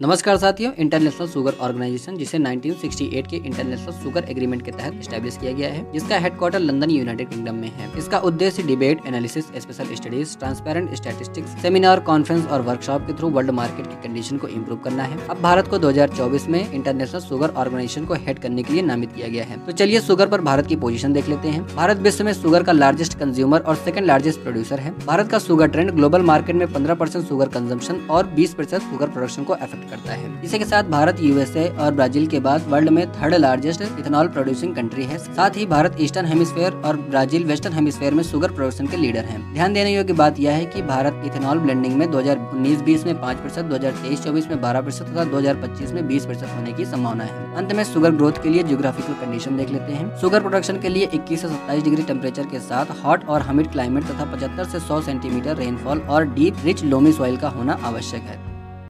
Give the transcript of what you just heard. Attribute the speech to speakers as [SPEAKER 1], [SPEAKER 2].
[SPEAKER 1] नमस्कार साथियों international sugar organisation जिसे 1968 के इंटरनेशनल शुगर एग्रीमेंट के तहत स्टैब्लिश किया गया है, जिसका हेडक्वार्टर लंदन यूनाइटेड किंगडम में है। इसका उद्देश्य debate analysis special studies transparent statistics seminar conference और वर्कशॉप के थ्रू वर्ल्ड मार्केट की कंडीशन को इम्प्रूव करना है। अब भारत को दो हज़ार चौबीस में इंटरनेशनल शुगर ऑर्गेनाइजेशन को हेड करने के लिए नामित किया गया है। तो चलिए शुगर पर भारत की पोजिशन देख लेते हैं। भारत विश्व में शुगर का लार्जेस्ट कंज्यूमर और सेकंड लार्जेस्ट प्रोड्यूसर है। भारत का शुगर ट्रेंड ग्लोबल मार्केट में पंद्रह परसेंट शुगर कंजम्पन और बीस शुगर प्रोडक्शन को अफेक्ट करता है। इसी के साथ भारत यूएसए और ब्राज़ील के बाद वर्ल्ड में third largest ethanol producing country है। साथ ही भारत ईस्टर्न हेमिस्फेयर और ब्राज़ील वेस्टर्न हेमिस्फेयर में शुगर प्रोडक्शन के लीडर है। ध्यान देने योग्य बात यह है की भारत इथेनॉल ब्लेंडिंग में 2019-20 में पाँच प्रतिशत, दो में बारह प्रतिशत तथा दो हज़ार पच्चीस में बीस प्रतिशत होने की संभावना है। अंत में शुगर ग्रोथ के लिए जियोग्राफिकल कंडीशन देख लेते हैं। शुगर प्रोडक्शन के लिए इक्कीस से सत्ताईस डिग्री टेम्परेचर के साथ हॉट और हमिड क्लाइमेट तथा पचहत्तर से सौ सेंटीमीटर रेनफॉल और डीप रिच लोमी सॉइल का होना आवश्यक है।